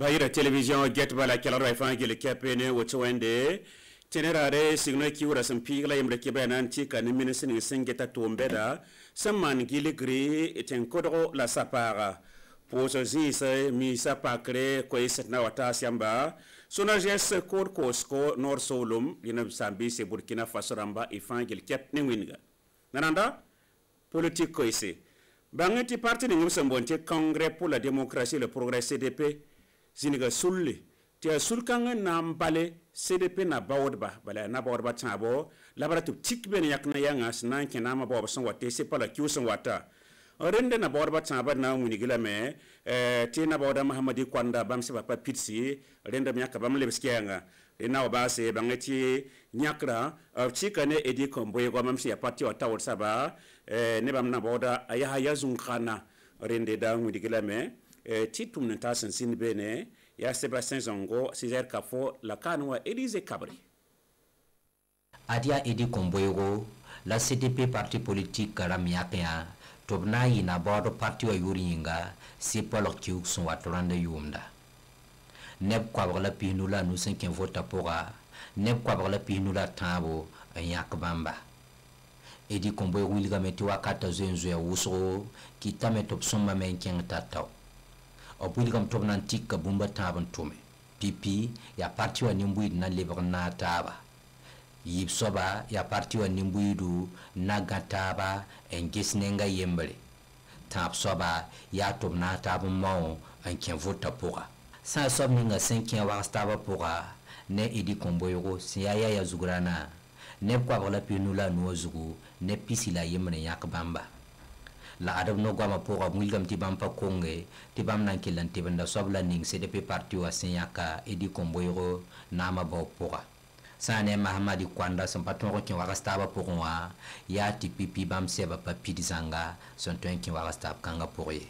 bayira télévision get bala kelaro ay fan gele kepene woto wende. Tenerare signo kiwra sam pigla yimre kiba nan tika ni minisin singeta tombeda samman gile gri eten kodro la sapara. Poso zisa mi sapakre ko isetna wata siamba. Sona jes kor kosko nor solum sambi se burkina faso ramba ifan gele kep ni winga. Nananda? Politique ko ise bangati parti sambonte congrès pour la démocratie le progrès cdp zĩniga sulle. Tɩ yaa sul-kãng na n bale cdp na baoodba bala na baoodba tãabo la bara tɩ b tik be ne yãk na yãngã sẽn na n kẽ naamã baoob sẽn wa teese pa la kiu sẽn wata rẽnd na baoodbã tãabã na n wilg lame tɩ na baooda mahamadi koanda bãmb sɩba pa pidsi rẽndb yãka bãmb lebs kɛɛngã na wa baase bãng tɩ yãkrã b tɩka ne edi kõn-boeegã mam sẽn ya pa tɩ wa taood saba eh, ne bãmb na baooda a yaa ya zũng-kãna rẽnde da n wilg lame Eh, ti tʋm n tar sẽn sĩnd beene yaa sébastien zongo césar kafo la kaan wa élise adia edi komboego la cdp parti politique karam yãkẽ tɩ b na n yɩ na baood parti wã yʋʋr yĩnga sɩpɔlg kiug sẽn wa tɩ yʋʋmda neb koabg la pisnu la a nu sẽn kẽ vota pʋga neb koabg la pisnu la tãabo n yãk bãmba edi komboeg wilgame tɩ wakata zoeen zoɛɛ wʋsgo kɩtame tɩ b sõmbame n kẽng ta tao bwɩlgame tɩ b na n tika bũmba tãab n tʋme pipi yaa parti wã nin-buiid na lebg n naag taaba yib-soaba yaa parti wã nin-buiidu na gã taaba n ges nenga yembre tãab soaba yaa tʋm naag taab n mao n kẽ vota pʋga sã n soab ninga sẽn kẽ wags taabã pʋga ne edi kõn-boeoogo sẽn yaa yaya zugrã na neb koabg la pis nu la a nuwã zugu ne pisi la yembr n yãk bãmba la lagdb no-goamã pʋgã b wilgame tɩ bãmb pa konge tɩ bãmb na n kell n tɩbenda soab la ning cdp parti wã sẽn yãka edi komboyro nama ba baoob pʋga sã ne mahamadi koanda sẽn pa tõog n kẽ wags taabã pʋgẽ wã yaa tɩ pipi bãmb sɛba pa pid zãnga sẽn tõe n kẽ wags taab kãngã pʋg ye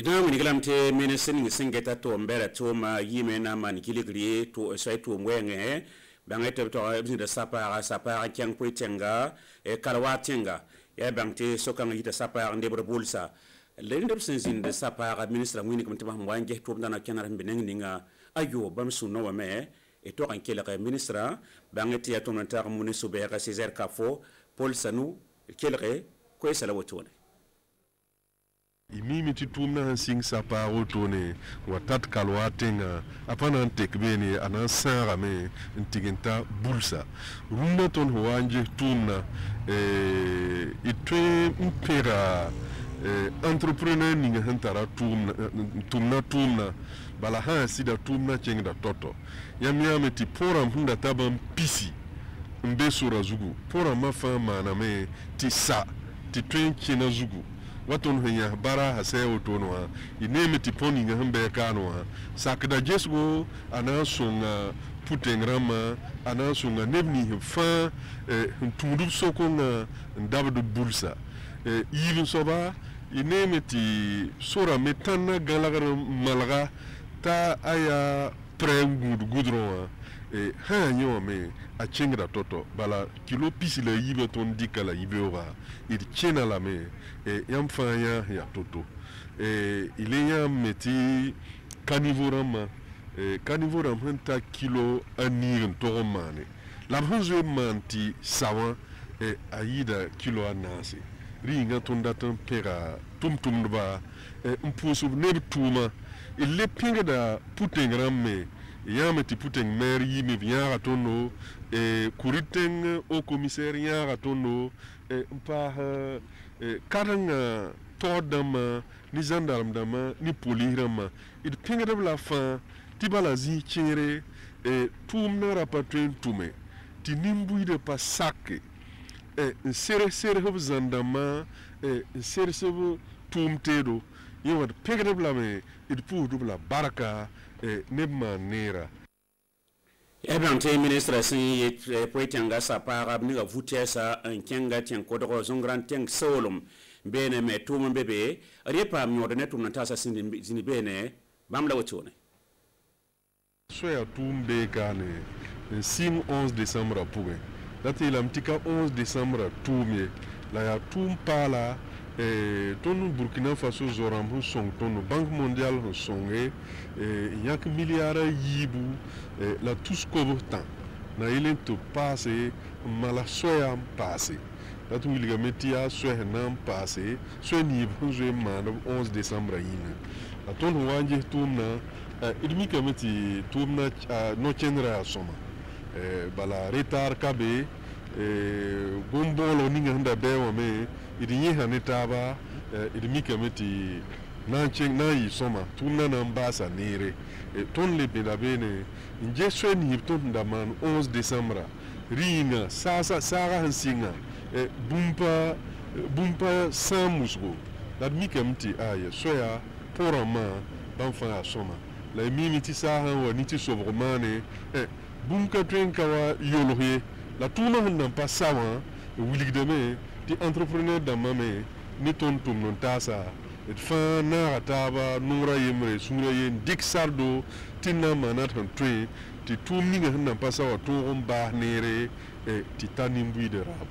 ina e wini gilam te mene sin sin geta to mbere to ma yime na man kiligri e, to e sai to ngwenge bangete to ebzi da sapara sapara kyang pui tenga e karwa tenga ya bang te sokanga yita sapa nde bro bulsa le ndeb sen zin de sapa ga ministre ngini kam tama mwange to ndana kenara mbineng ninga ayo bam suno wa me e to kan kele ga ministra bang te ya to nta ga muni sube ga Césaire Kafo Paul Sanu kele ko sala wotone imimi titumna sẽn sa sapaag wotone wa tat kalwa a tẽngã a pa na n tek beene a na n sãagame n tig n ta bulsa. Rũndã tõnd sẽn wa n ges tʋʋmdã y tõe n pẽga entrepreneur ninga sẽn tara tʋmna tʋʋmna bala sã n sɩda tʋʋmdã kẽngda to-to. Yãmb yãame tɩ pʋʋrãmb sẽn da ta bãmb pisi n be sora zugu pʋʋrãmbã fãa maaname tɩ sa tɩ tõe n kẽna zugu. watun hinya bara hase utono ha. Ineme tiponi nga hembe kano ha. Sakda jesgo ana songa ah, putengrama ana songa ah, nebni fa eh, tumdu soko nga ndabdu bulsa. Eh, even soba ineme ti sora metana galagara malaga ta aya pre gudron ha. E ha nyo me a chengra toto bala kilo pisi la yibe ton dikala yibe ora il chena la me e yam fa ya toto. E ile ya meti carnivorama e carnivorama hanta kilo anir to mane. La hunzo manti sawa e aida kilo anase. Ringa ton datan pera tum tum ba e mpusu ne tuma ile pinga da putengram me yama ti puteng maire yimi viñaxa ton e kuriteng au commissaire ñaxa ton e mpaax e, karanga toodama ni gendarme dama ni police rama id piŋedeb la faŋ ti bala zĩ kẽere e tʋʋm na rapatoen tʋme tɩ nimbuiidã pa sake. E, n seres-seresb zãn e, n seresb tʋʋm teedo yẽ wa d pẽgdb lame d pʋʋsdb la barka neb maan neera ebãng tɩ ministra sẽn yet poe tẽnga sapaagb niga vutɛɛsa n kẽnga tẽng kodg zõngrã n tẽng soolem beene me tʋʋm n be be d ye paam yõod ne tʋmd n taasa zĩni beene bãmb la wotone soya tʋʋm beekaane n sɩng 11 décembre pʋgẽ la tɩ yeelame tɩ ka 11 décembre tʋʋm ye la yaa tʋʋm paala Eh, tonu burkina faso zorambu song tonu. Banque mondiale songe eh, yak miliara yibu eh, la tuskobo tan. Na ilen to paase mala soya paase datu wiligame ti ya soɛ nan paase soɛ niib n zoe maaneb 11 decembre yĩnga a tõnd sẽn wa n ges tʋʋmdã d mikame tɩ tʋʋmdã no-kẽndrã yaa sõma bala retar ka be gom-bõolg ninga sẽn da bɛɛ wã me iri yiha ni taaba eh, iri mika miti nan cin nan yi soma tun na nan sa nere tun le bina bene nje ni tun man 11 december ringa sasa sara hansinga eh, bumpa eh, bumpa san musgo. La mika miti aya ah, soya pora ma ban fa soma la mimi ti saha wa ni ti sobromane kawa yolohe. La tun na sawa wiligdeme tɩ entrepreneur dãmbã me ne tõnd tʋmd n taasa d fãa naaga taaba nongra yembre sũurã yen n dɩk sardo tɩ na n maana d sẽn tõe tɩ tʋʋm ninga sẽn nan pa sa wa tõog n baas neere tɩ ta nin-buiidã raab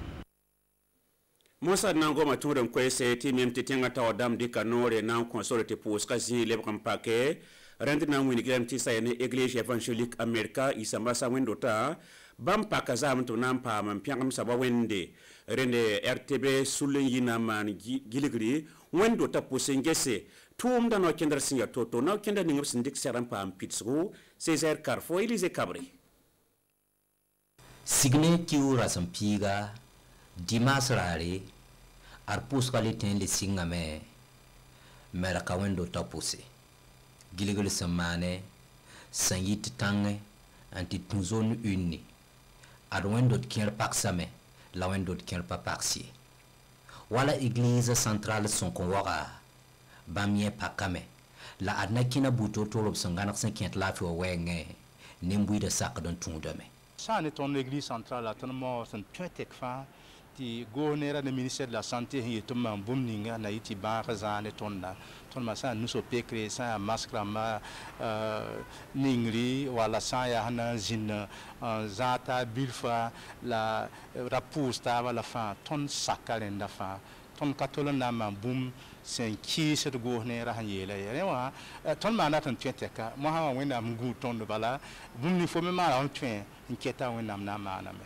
mosa na n goma tũud n koɛɛse tɩ mem tɩ tẽngã tao dãmb dɩka noore na n kõsore tɩ pʋʋsga zĩig lebg n pake rẽnd na n wilg lame tɩ sa ya ne église évangélique amerika y-sãmbasa wẽndota bãmb paka zaam tɩ b na n paam n pẽgemsa ba wẽnde rẽnde rtb sulen n yɩ na n maan gilgri wẽndota pʋs n gese tʋʋmda nao kẽndr sẽn ya to-to. Nao kẽnda ning b sẽn dɩk segd n paam pɩdsgu césar carfo elize kabre signe kiu rasẽn piiga dimas raare ad pʋʋsga le tẽen le sɩngame mɛrka wẽnd dota pʋse gilgr sẽn maane sẽn yɩ tɩ tãngẽ n tɩ tũ unni aɗa woni ɗo kier paksame lawen ɗo kier pa paksi wala église centrale sonkon waxa bamye pakame la adna kina buto tolob sẽn gãneg sẽn kẽt laafɩ wa e, wɛɛngẽ ne n buiidã sakd n tũudame sã ne tõnd centrale ti gonera na ministère de la santé hi to ma bum ninga na iti ba ton ma sa nuso pekre sa maskra ma euh, ningri wala sa ya hana jin euh, zata bilfa la rapusta wala fa ton sakalenda fa. Ton katolo na ma bum sen kiisd goos ne ra sẽn yeela ya. Rẽ wã euh, tõnd maana tɩ n tõe tɛka mosã wã wẽnnaam n gũud tõnd bala bũmb ning me maana n tõe n kɛta na n maaname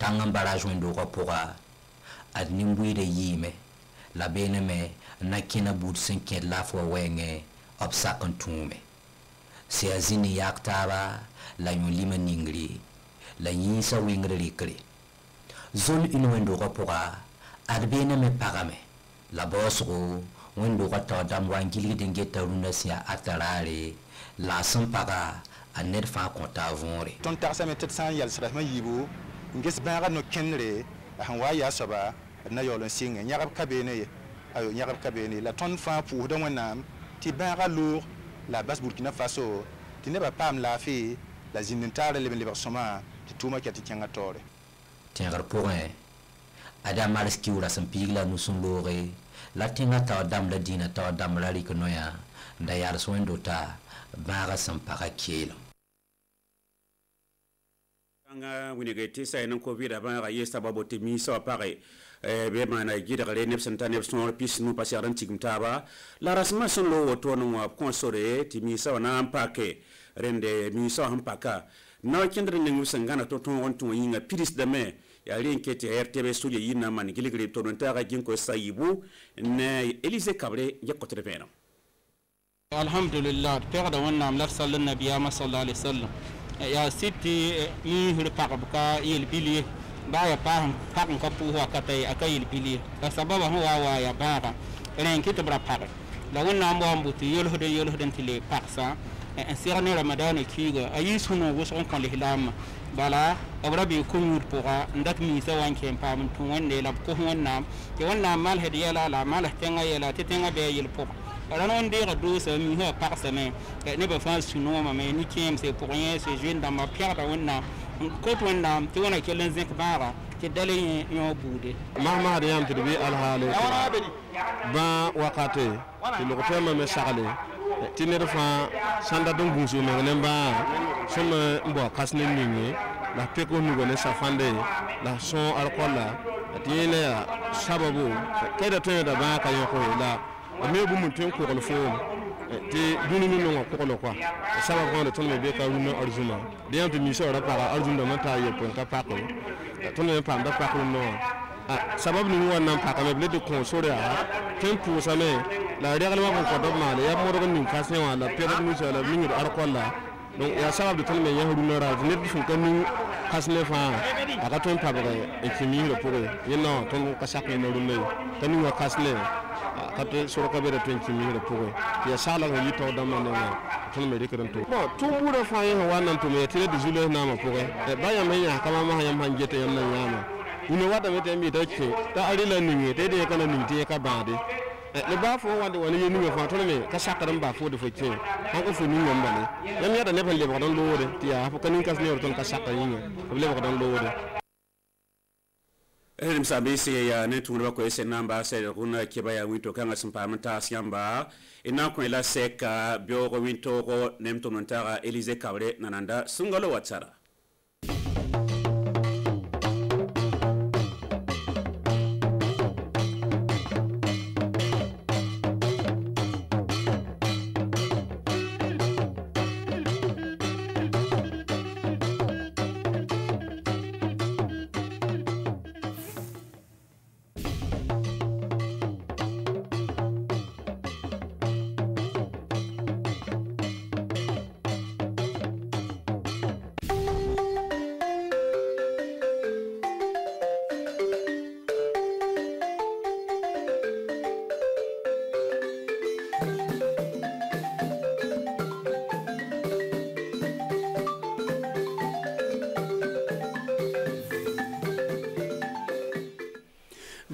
tãng n barage wẽn-doogã pʋga ad nin-buiidã yiime la beene me n na kẽna buud sẽn kẽed laaf wa wɛɛngẽ b sak n tũume sẽn a zĩnd n yaak taaba la yõ-lima ningri la yĩnsã wɩngr rɩkre zon une wẽn-doogã pʋga ad beene me pagame la baoosgo wẽn-doogã tao dãmb wa n gilgd n geta rũndã sẽn yaa ata raare la a sẽn paga a ned fãa kõ taa võore tõnd tagsame tɩ d sã n fãa yiibu nges bãaga no kẽndre sẽn wa yaa soaba d na yaool n sɩngẽ yãgb ka beene ye. Ayo yãgb ka beene ye. La tõnd fãa pʋʋsda wẽnnaam tɩ bãaga loog la bas burkina faso tɩ nebã paam laafɩ la zĩnd n taara leb n lebg sõma tɩ tʋʋmã kɛ tɩ kẽngã taoore tẽegr pʋgẽ adam mars kiura sẽn piig la nusẽn looge la tẽngã tao dãmb la dĩinã tao dãmb ra rɩk noyã n da yaars wẽndo ta bãaga sẽn paga keelem anga winege te sa nan covid avant ra yesta babo te mi so pare be mana gida gale nef santa nef son pis nu pasi aran tigum taba la rasma son lo woto no wa konsore ti mi so na ampake rende mi so ampaka na kindre ne ngusa ngana to ton on ton yinga piris de me ya linke te rtb studio yina man giligre to nta ta ga jinko sayibu ne elise cabre ya kotre bena alhamdulillah ta da wannan amlar sallan nabiyama sallallahu alaihi wasallam Eh, ya siti eh, mi hulu pak buka il pili. Baya pak pak ko puhu akata ya ka il pili. Ka sababa ho wa wa ya baka ren kito bra pak la wonna mo ambuti yol hode yol hode tile pak sa en eh, sirane ramadan ki go ayi suno go son kon lihlam bala abra bi kun wur poka ndak mi sa wan ke pam tun wonne lab ko wonna ke wonna mal hede yala la mal tenga yala tenga be yil poka Alors on dit que 12 heures par semaine. Ne pas faire sous nous, mais ni qui c'est pour rien, c'est jouer dans ma pierre dans un Quand on a, tu vois, que l'un zinc barre, que d'aller en bouder. Maman rien tu devais aller. Ben wakati, tu le refais même charler. Tu ne refais sanda donc bonjour mais on est bas. Somme bon casse les lignes. La peko nous connaissons fandé. La son alcool là. Tu es là, sababu. Quel est ton d'abord quand il y a me bu mun tun kokol fo te duni ni non kokol kwa sama ko de ton me be ka runa arzuma de yantu mi so ra para arzuma ma ta ye pon ka pa ko ton ne pa da pa ko no sababu ni wannan pa ka me ble de so re a pu sa me la re ga ma ko do ma le ya mo ro ni ka se wa la pe ni so la ni ar ko la donc ya sababu de ton me ya runa ra ne bi fun kan ni kasle fa aka ton pa ba e kimi ro pore yeno ton ka sa ko no runa ta ni wa kasle kata sorka bere tun kin mi da pugo ya sala ga yi to da man ne tun me bo tun bura fa yi wannan to tire da na ma e bayan man ya kama ma hayan man gete yan nan yana ina wada me ta mi da ke ta arila nunye dai dai kana ka bade. Eh, le ba fo wani yenu me fa tole me ka shakaran ba fo de fo ke. Han ya da ne ban le ba don lowode ti ya fo kanin kas ne ton ka shakarin ne lowode ele msambisi ya ne tũgd ba ese namba sɛd rũn kiba yaa wĩnto-kãngã sẽn paam n taas yãmba d na n kõ la sɛka beoog wĩntoogo ne m tʋmd n kabre nananda sungalo watara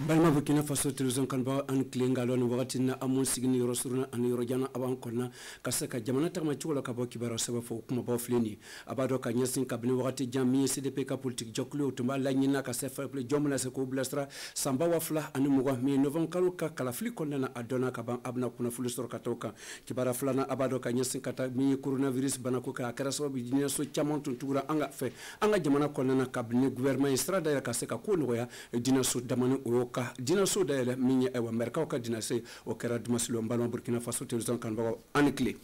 balima burkina faso télévision kanba an kile ngalo ni wagati na amun sigini yɔrɔ suruna ani yɔrɔ a b'an kɔnɔna ka se ka jamana tagama cogo la ka bɔ kibaruya sɛbɛ fɔ kumabaw filɛ nin a b'a dɔn ka ɲɛsin kabini wagati jan min ye cdp ka politiki o tun b'a laɲinina ka se fɛrɛfilɛ jɔn mina se k'o bilasira sanba wa fila ani mɔgɔ min ye nɔvɛn kalo ka kalafili kɔnɔna na a dɔnna ka ban a bena kunnafoli sɔrɔ ka t'o kan kibaruya filana a b'a dɔn ka ɲɛsin ka taa min ye coronavirus banako kan a kɛra sababu diinɛso caaman tun tugura an ka fɛ an ka jamana kɔnɔna na kabini gouvernement ye sira dayɛlɛ ka se ka koo nɔgɔya dinaso damani o y'o ka diinɛso dayɛlɛ min ye ayiwa mɛrikaw ka diinɛse o kɛra dimasilo n balima burkina faso télévision kanubagaw ani tile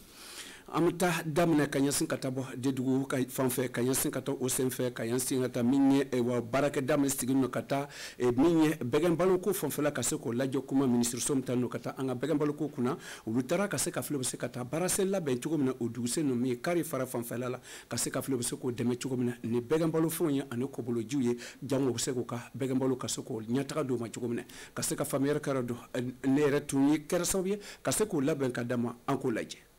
an bɛ taa daminɛ ka ɲɛsin ka taa bɔ dedugu fan fɛ ka ɲɛsin ka taa o sen fɛ ka ɲɛsin ka taa min ye wa baarakɛda min sigilen don ka taa min ye bɛgɛn baloko fanfɛla ka se k'o lajɛ kuma minisiriso min ta don ka taa an ka bɛgɛn baloko kunna. Olu taara ka se ka fili bɛ se ka taa baarase labɛn cogo min na o dugusɛ ninnu min ye kari fara fanfɛla la ka se ka fili bɛ se k'o dɛmɛ cogo min na. Ni bɛgɛn balo fɛnw ye ani kɔbolojiw ye jango bɛ se k'o ka bɛgɛn balo ka se k'o ɲɛtaga d'o ma cogo min na. Ka se ka faamuyali kɛra don ne yɛrɛ tun ye kɛra sababu ye ka se k'o labɛn ka d'a ma an k'o lajɛ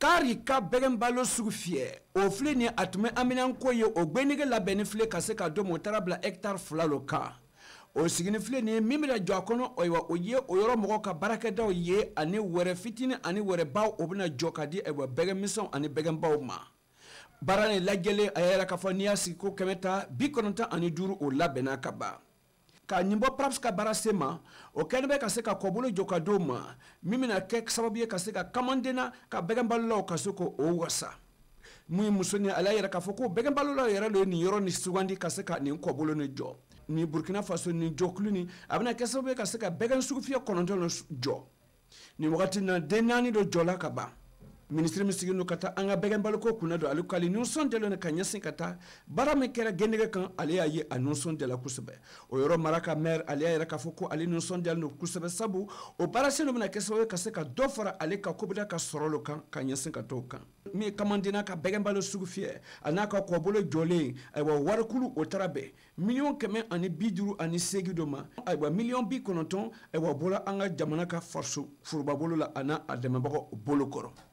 kari ka bɛgɛn balo sugu fiyɛ o filɛ nin a tun bɛ aminanko ye o gbɛnige labɛnni filɛ ka se ka dɔ ma o taara bila hɛkitari fila lo kan. O sigini filɛ nin ye min bɛna jɔ a kɔnɔ ayiwa o ye o yɔrɔ mɔgɔw ka baarakɛdaw ye ani wɛrɛ fitinin ani wɛrɛ baw o bɛna jɔ ka di ayiwa bɛgɛn misɛnw ani bɛgɛn baw ma. Baara nin lajɛlen a yɛrɛ k'a fɔ n'i y'a sigi ko kɛmɛ ta bi kɔnɔntɔn ani duuru o labɛnna ka ban ka ɲin bɔ praps ka baara se ma o kɛlen bɛ ka se ka kɔbolo jɔ ka di o ma min bɛna kɛ sababu ye ka se ka kamandena ka bɛgɛnbalolaw ka se k'o wasa mun ye muso ni ala yɛrɛ k'a fɔ ko bɛgɛnbalolaw yɛrɛ de ye nin yɔrɔ ni sugandi ka se ka nin kɔbolo ni jɔ ni burkina faso ni jɔkulu ni a bɛna kɛ sababu ye ka se ka bɛgɛn sugu fiyɛ kɔnɔntɔn jɔ nin wagati na den naani dɔ jɔla ka ban minisiri min sigilen don ka taa an ka bɛgɛn baliko kunna don ale ko ale nisɔndiyalen ka ɲɛsin ka taa baara min kɛra gɛnɛgɛ kan ale y'a ye a nisɔndiyala kosɛbɛ. O yɔrɔ mara ka mɛr ale y'a yɛrɛ k'a fɔ ko ale nisɔndiyalen don kosɛbɛ sabu o baara sen dɔ bɛna kɛ sababu ye ka se ka dɔ fara ale ka kobida ka sɔrɔ lo kan ka ɲɛsin ka t'o kan. Min ye kamandena ka bɛgɛn balo sugu fiyɛ a n'a ka kɔbolo jɔlen ayiwa warikulu o taara bɛn. Miliyɔn kɛmɛ ani bi duuru ani seegin dɔ ma ayiwa miliyɔn bi kɔnɔntɔn ayiwa bɔra an ka jamana ka faso forobabolo la a n'a a dɛmɛbagaw bolo kɔrɔ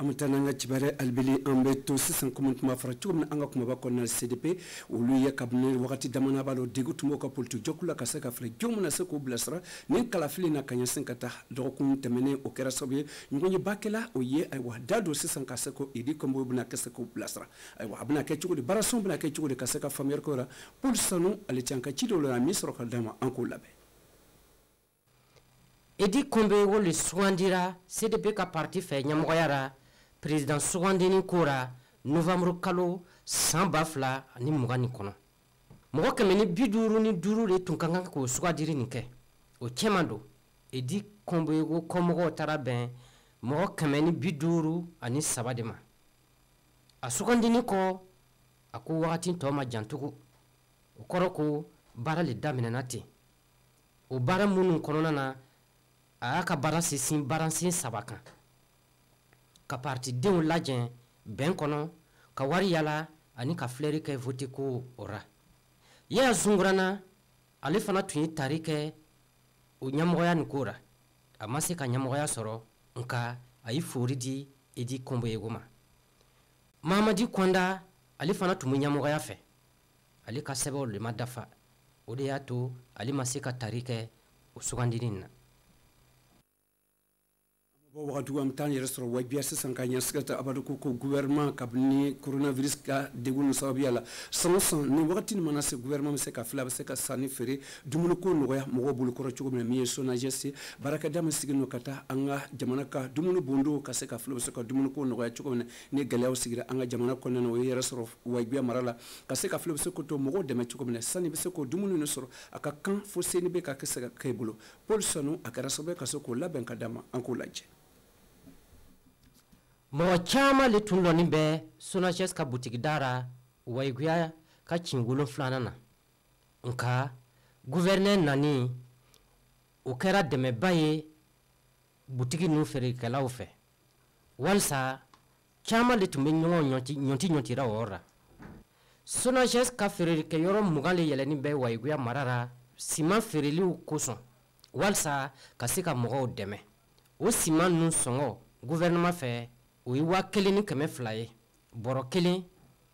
an nga n'an ka kibaruya an bɛ to sisan komi tun b'a fɔra cogo min na an ka kumaba kɔnɔna cdp olu ye kabini wagati damana b'a dɔn degu tun b'o ka politique jɔkulu la ka se ka filɛ jɔn min se k'u bilasira nin kalafili na ka ɲɛsin ka taa dɔgɔkun tɛmɛnen o kɛra sababu ye ɲɔgɔn ye bakɛla o ye ayiwa da don sisan ka se ko idi kɔnbo bɛna kɛ se k'u bilasira ayiwa a bɛna kɛ cogo di baarasɔn bɛna kɛ cogo di ka se ka faamuyali la paul sanu ale ti an ka ci dɔw la min sɔrɔ ka d'a ma an k'o labɛn edi kɔnbe wole sugandira cdp ka parti fɛ ɲɛmɔgɔya ra président sugandini kora novembre kalo san ba fila ani mugan ni kɔnɔ. Mɔgɔ kɛmɛ ni bi duuru ni duuru de tun ka kan k'o sugandiri nin kɛ. O cɛman don edi kɔnbego kɔmɔgɔw taara bɛn mɔgɔ kɛmɛ ni bi duuru ani saba de ma. A sugandini kɔ a ko wagati tɔ ma jan tugun. O kɔrɔ ko baara le daminɛna ten. O baara minnu kɔnɔna na a y'a ka baara sinsin baarasen saba kan ka partidenw lajɛ bɛn kɔnɔ ka wari yala ani ka filɛri kɛ vote ko o ra. Yaya zunguranna ale fana tun ye tari kɛ o ɲɛmɔgɔya nin ko ra. A ma se ka ɲɛmɔgɔya sɔrɔ nka a ye fori di edi konboyego ma. Mahamadi kɔnda ale fana tun be ɲɛmɔgɔya fɛ. Ale ka sɛbɛw le ma dafa. O de y'a to ale ma se ka tari kɛ o sugandinin na bɔ wagati an bɛ yɛrɛ sɔrɔ wajibiya sisan ka ɲɛsigɛ ta abadu ko ko gouvernement kabini coronavirus ka degun ni sababuya la san o san nin wagati nin mana se gouvernement bɛ se ka fila bɛ se ka sanni feere dumuni ko nɔgɔya mɔgɔw bolo kɔrɔ cogo min na min ye sonagɛsi baarakɛda min sigilen don ka taa an ka jamana ka dumuni bondow ka se ka fila bɛ se ka dumuni ko nɔgɔya cogo min na ni gɛlɛyaw sigira an ka jamana kɔnɔna na o ye yɛrɛ sɔrɔ wajibiya mara la ka se ka fila bɛ se k'o to mɔgɔw dɛmɛ cogo min na sanni bɛ se k'o dumuni nin sɔrɔ a ka kan fo seni bɛ ka kɛ se ka kɛ i bolo paul sanu a kɛra sababu ye ka se k'o labɛn ka d'a ma an k'o lajɛ mɔgɔ caaman le tun lɔnin bɛ sonacɛs ka butigi dara wayiguya ka cin wolonfilanan na nka guvɛrinɛr nani o kɛra dɛmɛba ye butigi n'u feerekɛlaw fɛ walisa caaman le tun be ɲɔgɔn ɲɔti ɲɔtira o yɔrɔ la sonacɛs ka feerekɛyɔrɔ mugan le yɛlɛnin bɛ wayiguya mara ra siman feereliw kosɔn walisa ka se ka mɔgɔw dɛmɛ o siman nu sɔngɔ guvɛrɛnɛma fɛ o ye waa kelen ni kɛmɛ fila ye. Bɔrɔ kelen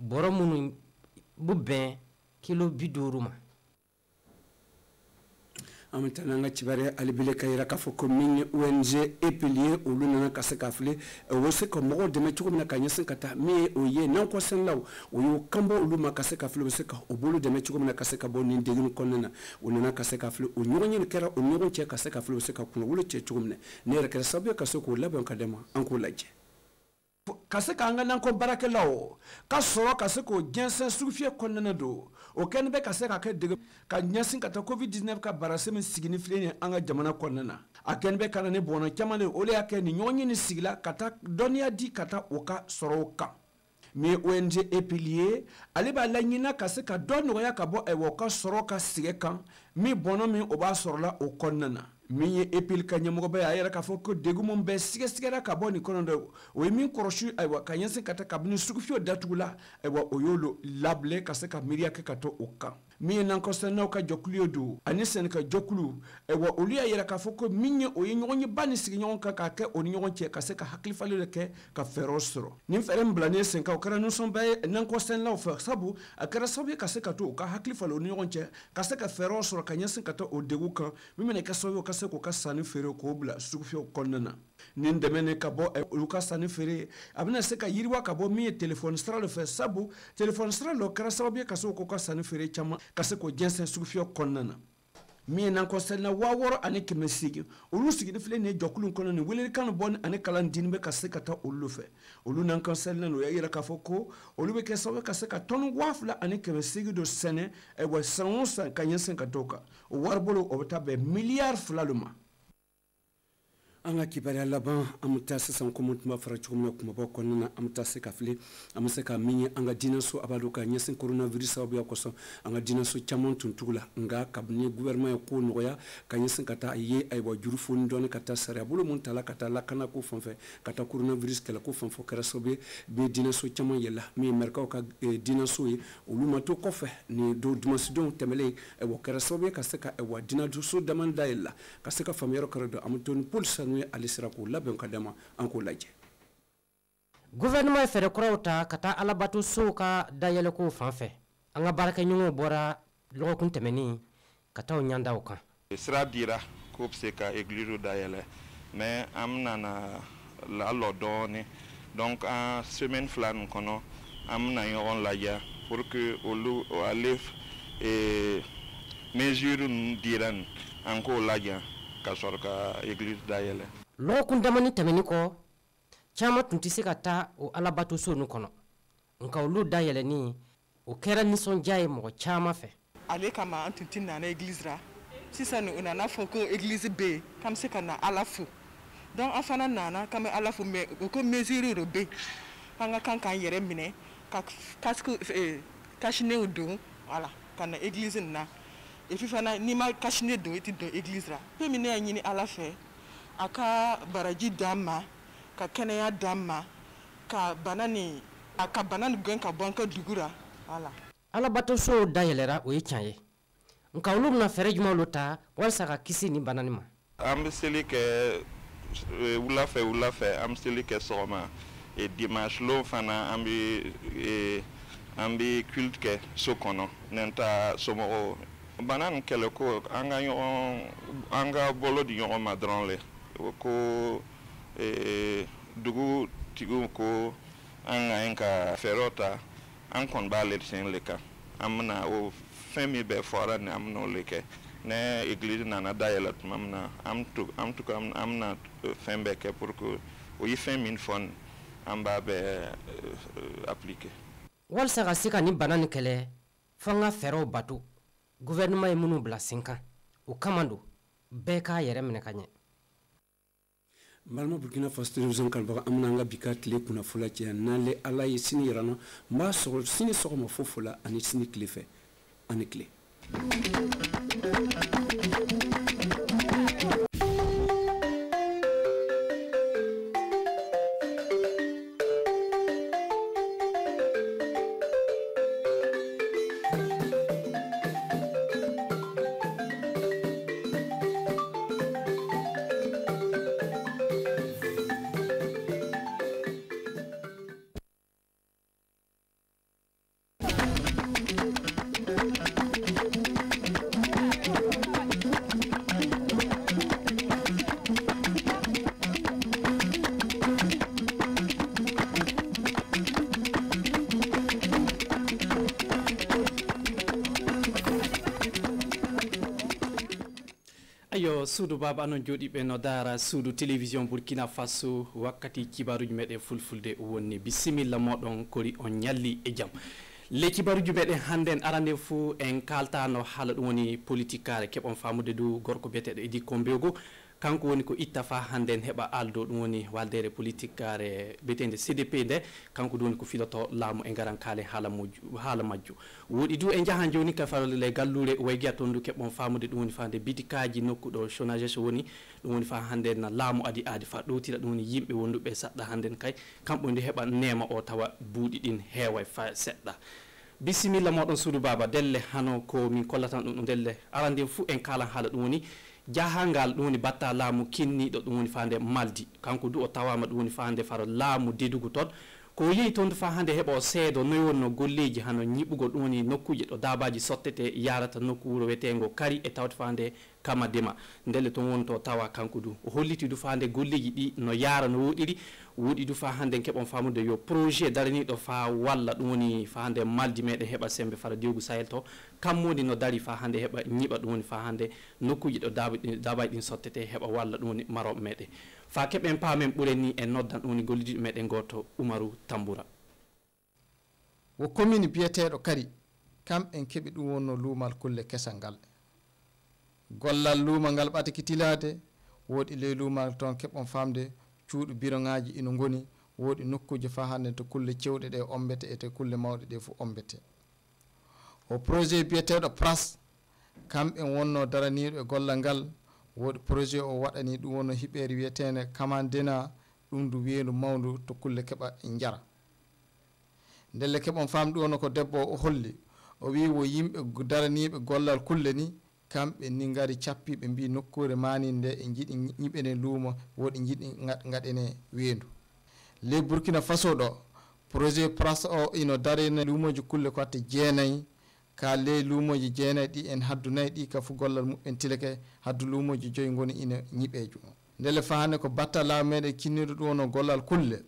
bɔrɔ minnu bu bɛn kilo bi duuru ma. An bɛ taa n'an ka kibaruya alibele ka yira k'a fɔ ko min ye ong epil ye olu nana ka se k'a fili. O bɛ se ka mɔgɔw dɛmɛ cogo min na ka ɲɛsin ka taa min ye o ye. N'an kɔ sɛnɛlaw o y'o kanbɔ olu ma ka se ka fili. O bɛ se ka o bolo dɛmɛ cogo min na ka se ka bɔ nin degun kɔnɔna na. O nana ka se ka fili. O ɲɔgɔn ɲini kɛra o ɲɔgɔn cɛ ka se ka fili. O bɛ se ka kunnawolo cɛ cogo min na. Ne yɛrɛ kɛra sababu ye ka se k'o labɛn ka dɛ ma. An k'o lajɛ ka se k'an ka nakɔ baarakɛlaw ka sɔrɔ ka se k'o jɛnsɛn sugufiyɛ kɔnɔna don o kɛlen bɛ ka se ka kɛ dege ka ɲɛsin ka taa covid 19 ka barase min sigini filɛ nin an ka jamana kɔnɔna na. A kɛlen bɛ ka na ni bɔnna caman de o de y'a kɛ nin ɲɔgɔn ɲini sigila ka taa dɔnniya di ka taa o ka sɔrɔw kan. Min ye ong epili ye ale b'a laɲinina ka se ka dɔ nɔgɔya ka bɔ ayiwa o ka sɔrɔ ka sigɛ kan. Min bɔnna min o b'a sɔrɔla o kɔnɔna na min ye epil ka ɲɛmɔgɔba ye a yɛrɛ k'a fɔ ko degun min bɛɛ sigasɛgɛra ka bɔ nin kɔnɔ dɛ. O ye min kɔrɔsi ayiwa ka ɲɛsin ka taa kabini sugufiyew datugula ayiwa o y'olu labile ka se ka miiriya kɛ ka to o kan min ye nankɔsɛnɛw ka jɔkulu ye don ani sɛnɛka jɔkulu ayiwa olu y'a yɛrɛ k'a fɔ ko min ye o ye ɲɔgɔn ye ba ni sigi ɲɔgɔn kan k'a kɛ o ni ɲɔgɔn cɛ ka se ka hakilifalen de kɛ ka fɛɛrɛw sɔrɔ nin fɛɛrɛ min bilanen sen kan o kɛra nisɔnba ye nankɔsɛnɛlaw fɛ sabu a kɛra sababu ye ka se ka to u ka hakili falen o ni ɲɔgɔn cɛ ka se ka fɛɛrɛw sɔrɔ ka ɲɛsin ka taa o degun kan. Min bɛna kɛ sababu ye ka se k'u ka sanni feere k'o bila sugufiyɛw kɔnɔna na nin dɛmɛ ni ka bɔ olu ka sanni feere a bɛna se ka yiriwa ka bɔ min ye telefɔni sira de fɛ sabu telefɔni sira dɔ kɛra sababu ye ka se k'u ka sanni feere caman ka se k'o jɛnsɛn sugufiyɛ kɔnɔna na. Min ye nankɔsɛlina waa wɔɔrɔ ani kɛmɛ seegin. Olu sigini filɛ nin ye jɔkulu kɔnɔ nin welelikan bɔ ani kalan dini bɛ ka se ka taa olu fɛ. Olu nankɔsɛlina o y'a yira k'a fɔ ko olu bɛ kɛ sababu ka se ka tɔni waa fila ani kɛmɛ seegin dɔ sɛnɛ ayiwa san o san ka ɲɛsin ka dɔw kan. O wari bolo o bɛ taa bɛn miliyari fila de ma an ka kibaruya laban an bɛ taa sisan komi tun b'a fɔra cogo min na kumabaw kɔnɔna na an bɛ taa se ka fili an bɛ se ka min ye an ka diinɛso a b'a dɔn ka ɲɛsin coronavirus sababuya kosɔn an ka diinɛso caman tun tugu la. Nka kabini gouvernement ye ko nɔgɔya ka ɲɛsin ka taa a ye ayiwa juru foni dɔɔni ka taa sariya bolo mun ta ka taa lakana ko fan fɛ ka taa coronavirus kɛlɛ ko fan fɛ kɛra sababu ye bɛ diinɛso caman yɛlɛla. Min ye mɛrikaw ka diinɛso ye olu ma to kɔfɛ nin don dimasidenw tɛmɛlen ayiwa kɛra sababu ye ka se ka ayiwa diinɛso dama dayɛlɛ la ka se ka faamuyayɔrɔ kɛra dɔn an bɛ to ni polisi n'o ye ale sera k'o labɛn ka dama an k'o lajɛ gouvernement ye fɛɛrɛ kuraw ta ka taa alabato sow ka dayɛlɛkow fan fɛ an ka baarakɛɲɔgɔnw bɔra lɔgɔkun tɛmɛnin ka taa o ɲandaw kan sira dira k'o be se ka église dayɛlɛ mɛ an nana lalɔ dɔɔni donc an semaine fila nin kɔnɔ an bena ɲɔgɔn lajɛ pour que olu ale mesure nu dira ni an k'o lajɛ ka sɔrɔ ka église dayɛlɛ. Lɔgɔkun damani tɛmɛni kɔ caman tun tɛ se ka taa o alabato so nin kɔnɔ. Nka olu dayɛlɛni o kɛra nisɔndiya ye mɔgɔ caman fɛ. Ale kama an tun tɛ nana église ra sisan u nana fɔ ko église bɛ yen k'an bɛ se ka na ala fo. Donc an fana nana k'an bɛ ala fo mɛ o ko mesure de bɛ yen k'an ka kan k'an yɛrɛ minɛ ka casque cache-nez don voilà ka na église nin na et puis fana n'i ma cache-nez don i tɛ don église ra. Fɛn min ne y'a ɲini ala fɛ a ka baraji d'an ma ka kɛnɛya d'an ma ka bana ni a ka bana ni gɛn ka bɔ an ka dugu ra. Wala. alabatosow dayɛlɛra o ye tiɲɛ ye. Nka olu bɛna fɛɛrɛ lo ta walasa ka kisi ni bana nin ma? An bɛ seli kɛ wula fɛ wula fɛ an bɛ seli kɛ sɔgɔma. Dimanche lon fana an bɛ an bɛ culte kɛ so kɔnɔ. Ne n ta somɔgɔw bana nin kɛlɛ ko an ka ɲɔgɔn an ka bolo di ɲɔgɔn ma dɔrɔn le. Ko dugutigiw ko an ka ɲi ka fɛɛrɛw ta an kɔni b'ale sen le kan an bɛna o fɛn min bɛɛ fɔra nin an bɛna o le kɛ ne église nana dayɛlɛ tuma min na an tu an tu an bɛna fɛn bɛɛ kɛ pour que o ye fɛn min fɔ nin an b'a bɛɛ appliquer walasa ka se ka ni bana nin kɛlɛ fo an ka fɛɛrɛw bato gouvernement ye minnu bila sen kan o kama don bɛɛ k'a yɛrɛ minɛ ka ɲɛ balima burkina faso television kanubaga an bena an ka bi ka tile kunnafolo caya n'ale ala ye sini yira n n b'a sɔgɔ sini sɔgɔma fo fola ani sini tile fɛ ani tile suudu baba anon jooɗiɓe no daara suudu télévision burkina faso wakkati kibaruji meɗen fulfulde wonni bisimilla moɗon kori on ñalli e jaam le kibaruji meɗen hannden arande fou en kaltano haala ɗum woni politique kare keɓon famude dow gorko biyeteɗo idi kombego kanko woni ko itta fa hannden heɓa aldo ɗum woni waldere politique are biyetede cdp nde kanko ɗum woni ko filoto laamu e garan kaale haala moju haala majju. Woɗi du e jaha joni ka farle gallure way guiya toon du keɓon famude ɗum woni fa nde bidikaji nokkuɗo ɗo chonagese woni ɗum woni fa hannden laamu adi aadi fa ɗowtira ɗum woni yimɓe wonduɓe saɗɗa hannden kay. Kamɓe ndi heɓa nema o tawa buuɗi ɗin heewa fa seɗɗa. Bisimilla moɗon suudu baba delle hano ko min kollatan ɗum ɗo delle. Aran fou en kalan haala ɗum woni jahangal ɗum woni batta laamu kinniɗo ɗum woni fande maldi. Kanko du o tawama ɗum woni fande fara laamu dedugu toon. Ko yehi toon fa hande heɓa o seedo noyi wonno golleji hano ñiɓugo ɗum woni nokkuji ɗo dabaji sottete yarata nokku wuro wetego kari e tawde fa nde kama dema ndele toon wonto tawa kanko du. O holliti du fa nde golleji ɗi no yara no woɗiri. wuuɗi du fa hannde keɓon famude yo projet daraniɗo fa walla ɗum woni fa hannde maldi meɗen heɓa sembe fara diwgu sahel to. Kammodi no dari fa hannde heɓa ñiɓa ɗum woni fa hannde nokkuji ɗo dabaji ɗin sottete heɓa walla ɗum woni maroɓe meɗen. Fa keɓen paamen ɓuren ni en noddan ɗum woni gollidiɗo meɗen goto oumaru tamboura wo commune biyeteɗo kadi kam en keɓi ɗum wonno luumal kulle kesal ngal. Gollal luumal ngal ɓatiki tilade woodi ley luumal toon keɓon famde cuuɗu bureau ŋaji ina goni woodi nokkuji fa hannde to kulle cewɗe ɗe ombete ete kulle mawɗe ɗe fof ombete o projet biyeteɗo pras kamɓe wonno daraniɗo e gollal ngal woodi projet o waɗani ɗum wonno hiɓere wiyetede kamandena ɗum ndu weedu mawdu to kulle keɓa e jara ndelle keɓon faam ɗum wonno ko debbo o holli o wi wo yimɓe daraniɓe gollal kulle ni kamɓe ni gari cappi ɓe mbi nokkure mani nde e jiiɗi ñiɓene luumo woɗi jiiɗi gaɗene weendu ley burkina faso ɗo projet pras o ino darene luumoji kulle ko watte jeenayyi ka ley luumoji jeenayyi ɗi en haddunayyi ɗi ka fu gollal mumen tilake haddu luumoji joyi goni ina ñiɓeeju o ndele faane ko batta laaw meɗen kinniɗo ɗum wono gollal kulle.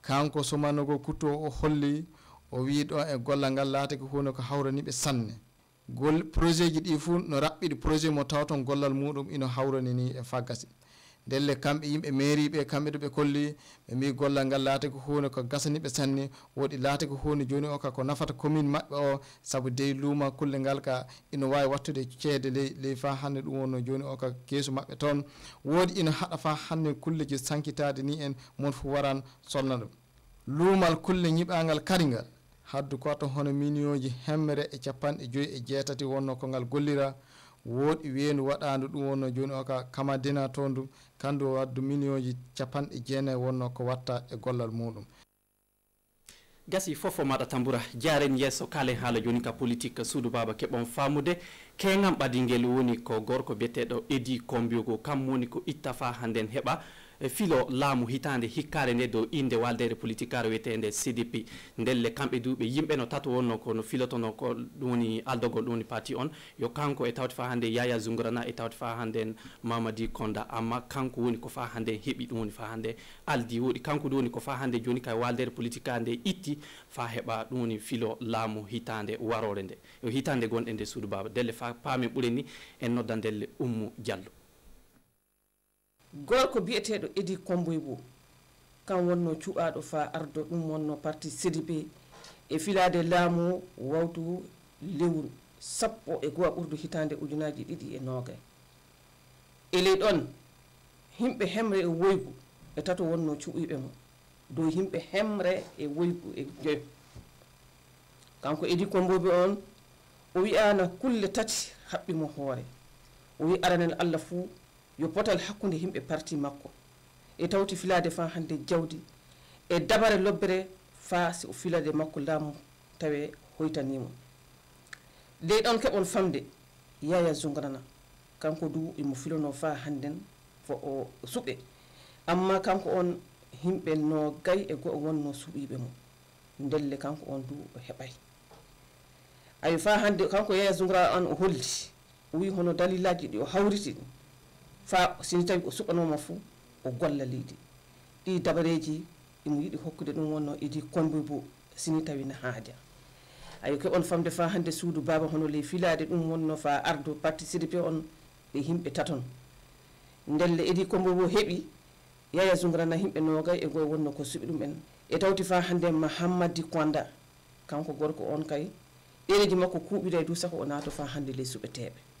Kanko sumanogo kutto o holli o wi ɗo e gollal ngal laate ko hunde ko hawraniɓe sanne. gol projet ji ɗi fuu no raɓɓiɗi projet mo taw ton gollal muɗum ino hawrani ni e faggasi. Ndelle kamɓe yimɓe mairie ɓe kamɓe ɗo ɓe kolli ɓe mbi gollal ngal laati ko hunde ko gasaniɓe sanni woɗi laati ko hunde joni o ka ko nafata commune maɓɓe o saabu dey luuma kulle ngal ka ina wawi wattude ceede ley ley fa hannde ɗum wonno joni o ka keesu maɓɓe toon. Woodi ina haɗa fa hannde kulleji sankitade ni en mon fof waran solna ɗum. Luumal kulle ñiɓagal kari ngal haddu koto hono million ji hemmere e capanɗe joyi e jeetati wonno ko ngal gollira wooɗi weendu waɗandu ɗum wonno joni o ka kamadina toon ɗum kandu waddu million ji capanɗe jeenayi wonno ko watta e gollal muɗum. Gasi fofo maɗa tambura jaren yesso kalen haala joni ka politique suudu baba keɓon famude kegam ɓadingel woni ko gorko biyeteɗo edi kombiyogo kam woni ko itta fa hannden heɓa. E filo laamu hitande hikkare nde dow inde waldere politiqueare wiyetede cdp ndelle kamɓe duuɓe yimɓe no tato wonno kono filotono ko ɗum woni aldogol ɗum woni parti on. Yo kanko e tawti fa hande yaya zungrana e tawti fa hannden mamadi konda. Amma kanko woni ko fa hande heeɓi ɗum woni fa hande aldi woɗi kanko ɗum woni ko fa hande joni kay waldere politique nde itti fa heeɓa ɗum woni filo laamu hitande warore nde. Yo hitande gonɗe nde suudu baba ndelle fa paamen ɓuren ni en nodda ndelle ummu diallo gorko biyeteɗo idi comboy bo kam wonno cuɓaɗo fa ardo ɗum wonno parti cdp e filade laamu wawtu lewru sappo e goa ɓurdu hitande ujunaji ɗiɗi e nogay e ley ɗon himɓe hemre e woygu e tato wonno cuɓiɓe mo. Dow himɓe hemre e woygu e joyo kanko idi komboɓe on o wiyana kulle tati haɓɓimo hoore. O wi aranel allah fuu yo potal hakkunde yimɓe parti makko. E tawti filade fa hande jawdi. E dabare lobbere fa si o filade makko laamu tawe hoytanimo. Ley ɗon keɓol famde yaya zungrana kanko du imo filono fa hannden fo o suɓe. Amma kanko on himɓe no gay e go'o wonno suɓiɓe mo. Ndelle kanko on du o heɓay. Ayi fa hande kanko yaya zungrana on o holli. O wi hono dalilaji ɗi o hawriti ɗum fa sino tawi o suɓanoma fo o golla leydi ɗi dabareji imo yiɗi hokkude ɗum wonno idi kombe bo sini tawi no haaja. Ayo keɓon famde fa hande suudu baba hono ley filade ɗum wonno fa ardu participe on ɓe himɓe taton ndelle idi kombe bo heeɓi yaya zungrana himɓe noogay e goye wonno ko suɓi ɗum en e tawti fa hande mahammadi konda kanko gorko on kay ɗereji makko kuuɓira e du sako o naato fa hande ley suɓeteɓe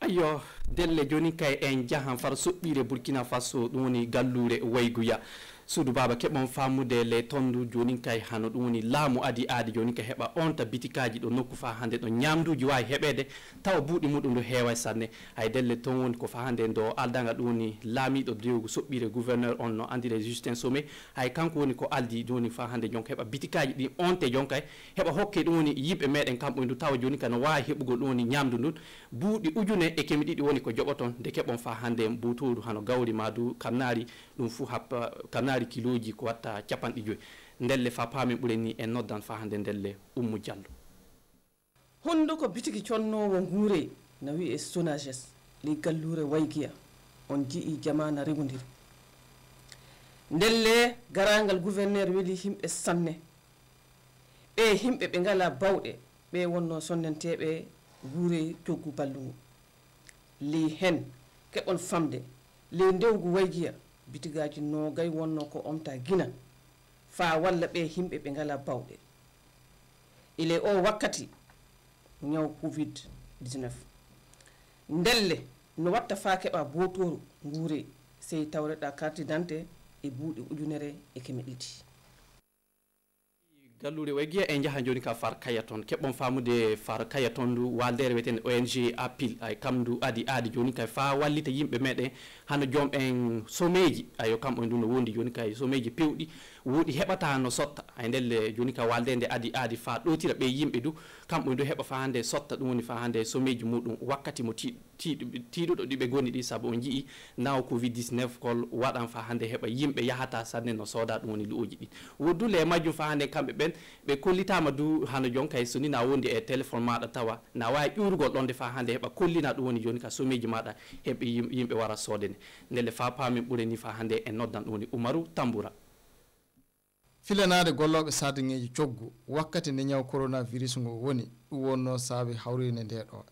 ayyo delle joni kay en jahan far soɓɓire burkina faso ɗum woni gallure wayguya. suudu baba keɓon famude le tondu joni kay hano ɗum woni laamu adi aadi joni ka heɓa on ta bitikaji ɗo nokku fa hande ɗo ñamduji wawi heɓede tawa buuɗi muɗum ɗo heewa sanne. Hay delle ton woni ko fa hande ndo aldaga ɗum woni laamiɗo dewgu soɓɓire gouverneur on no andire justin sommet. Hay kanko woni ko aldi joni fa hande jonka heɓa bitikaji ɗi onte jonkay heɓa hokke ɗum woni yimɓe meɗen kamɓe ndu tawa joni ka no wawi heɓugol ɗum woni ñamdu ndun. Buuɗi ujune e kemi ɗiɗi woni ko joɓoton nde keɓon fa hande buutoru hano gawri ma du kamnari ɗum fo happa kamnari laari kiloji ko watta capanɗe joyi. Ndelle fa paamen ni en noddan fa hande ndelle ummu diallo honduko bitigi connowo guure no wiye sonages liggal gallure waygiya on jii jamana rewdiri ndelle garagal gouverneur weeli himɓe sanne. Ɓe himɓe ɓe ngala bawɗe ɓe wonno sonnenteɓe guure coggu ballungu li hen keɓon famde ley ndewgu waygiya bitigaji nogay wonno ko omta guina fa walla ɓe himɓe ɓe ngala bawɗe. Ele o wakkati ñaw covid 19 ndelle no watta fa keɓa botoru guure sey tawreɗa carte d' e buuɗe ujunere e keme ɗiɗi gallure way e guiya e jaaha joni ka far kaya toon. Keɓɓon famude far kaya toon ndu waldere wiyeten ong appil ay kam ndu aadi aadi joni kay fa wallita yimɓe meɗen hano joom en someji ayo kamɓe ndu no wondi joni kay someji pewɗi wuuɗi heɓata no sotta. Ay ndelle joni ka walde nde adi aadi fa ɗotira ɓe yimɓe du kamɓe ndu heɓa fa hande sotta ɗum woni fa hande someji muɗum. Wakkati mo tiɗuɗo ɗiɓe goni ɗi saabu on jii naw covid 19 kol waɗan fa hande heɓa yimɓe yahata sanne no sooda ɗum woni lu'uji ɗi woddule e majjum fa hande kamɓe ɓen enen ɓe kollitama du hano jon kay e soni na wondi e téléphone maɗa tawa na wawi ƴurugol ɗonde fa hande heeɓa kollina ɗum woni joni ka someji maɗa heɓe yimɓe wara soodene ndele fa pamin ɓuureni fa hande e noddan ɗum woni oumarou tamboura filanade golloɓe sadangeji coggu wakkati nde ñaw coronavirus ngo woni ɗum wonno saabi hawrine nde ɗo.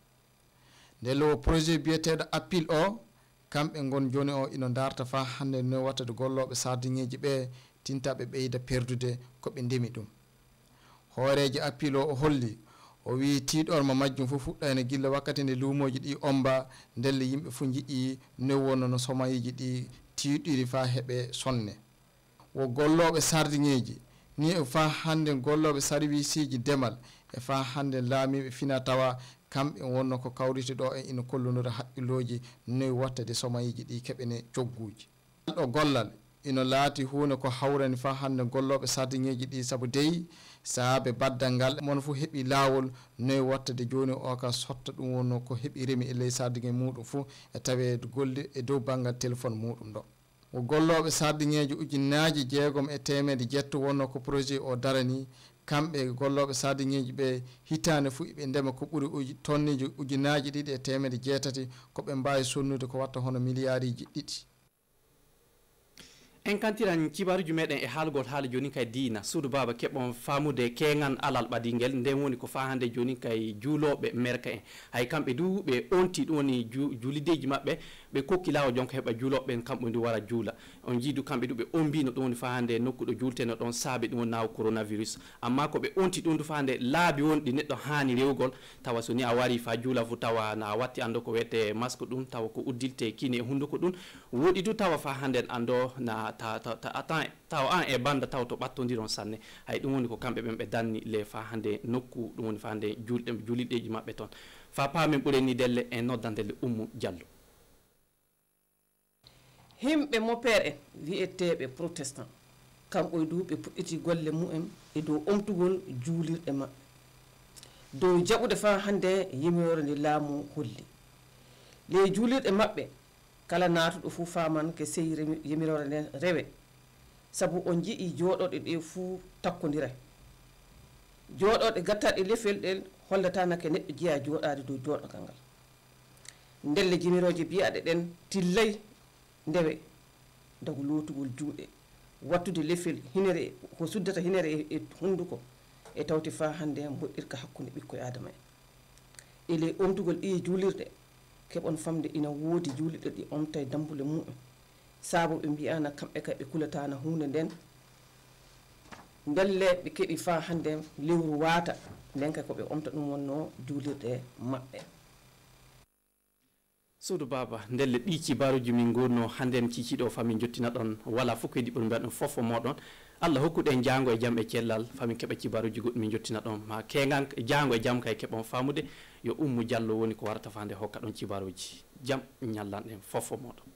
Nde lowo projet biyeteɗo appil o kamɓe gon joni o ino darta fa hande no wattade golloɓe sadangeji ɓe tintaɓe ɓeyda perdude koɓe ndemi ɗum. hooreji appilo o holli o wi tiɗorma majjum fof fuɗɗani gilla wakkati nde luumoji ɗi omba ndelle yimɓe fof jiɗi nowi wonno no somayiji ɗi tiɗiri fa heeɓe sonne. Wo golloɓe sardiŋeji ni e fa hande golloɓe ji ndemal e fa hande laamiɓe fina tawa kamɓe wonno ko kawrite ɗo e ina kollonora haqqilloji noyi watta de somayiji ɗi keɓene cogguji ɗo gollal ino laati hunde ko hawrani fa hande golloɓe sardiŋeji ɗi saabu deyi saabe baddal ngal. Mono fof heeɓi laawol noyi wattade jooni o ka sotta ɗum wonno ko heeɓi remi e ley sardiŋe muɗum fof e tawe golli e dow banggal téléphone muɗum ɗo. Ko golloɓe sardiŋeji ujunnaaji jeegom e temede jetto wonno ko projet o darani kamɓe golloɓe sardiŋeji ɓe hitande fo ɓe ndema ko ɓuuri tonneji ujunnaaji ɗiɗi e temede jeetati koɓe mbawi sonnude ko watta hono milliard ji ɗiɗi. en kantiran kibaruji meɗen e haalgol haala joni kay diina. Suudu baba keɓon famude kegan alal ɓadiguel nden woni ko fa hande joni kay juuloɓe merka en. Hay kamɓe du ɓe onti ɗum woni juulideji mabɓe ɓe kokki kokkilawo jonka heɓa juuloɓeɓen kamɓe ndu wara juula. On jiidu kamɓe ɗu ɓe ombino ɗum woni fa hande nokku ɗo juulteno ɗon saabi ɗum woni naw coronavirus. Amma ko ɓe onti ɗum du fa hande laabi wonɗi neɗɗo hani rewgol tawa so ni a wari fa juula fo tawa na watti ando ko wiyete masque ɗum tawa ko uddilte kine e hunduko ɗum. Woɗi du tawa fa hande ando na taw an e banda taw to ɓattodiron sanne. Hay ɗum woni ko kamɓe ɓen ɓe danni le fa hande nokku ɗum woni fa hande julɗe juliɗeji mabɓe toon. Fa paamin ɓuren ni delle e noddandelle ummu diallo himɓe mopere en wiyeteɓe protestant. Kamɓo e dow ɓe puɗɗiti golle mumen e dow omtugol juulirɗe maɓɓe dow jaɓude fa hande yimore nde laamu holli. Ley juulirɗe maɓɓe kala naatuɗo fuu faman ke sey yemirore nden rewe. Sabu on jii jooɗoɗe ɗe fuu takkodira jooɗoɗe gattaɗe lefel ɗel hollatanake neɗɗo jeeya jooɗade dow jooɗogal ngal. Ndelle jimiroje biyaɗe ɗen tillay ndewe dagu lotugol juuɗe wattude lefel hinere ko suddata hinere e hunduko e, e tawte fa hande am moƴƴirka hakkude ɓikkoye adama en. Ele omtugol ɗi e juulirɗe keɓon famde ina woodi juuliɗe ɗi omta e dambule mumen saabu ɓe mbiyana kamɓe kay ɓe kulatana hunde nden ndelle ɓe keeɓi fa hande lewru waata nden kay koɓe omta ɗum wonno juulirɗe maɓɓe. suudu baba ndelle ɗi kibaruji min gonno hannden kikiɗo famin jottina ɗon. Wala fof ko e yiɗi ɓuri mbiyaɗon fof o moɗon allah hokkuɗen jango e jaam e cellal famin keeɓa kibaruji goɗɗi min jottina ɗon. Ma kegan jango e jaam kay keɓon famude yo ummu diallo woni ko warata fa nde hokka ɗon kibaruji jaam ñallanɗen fof o moɗon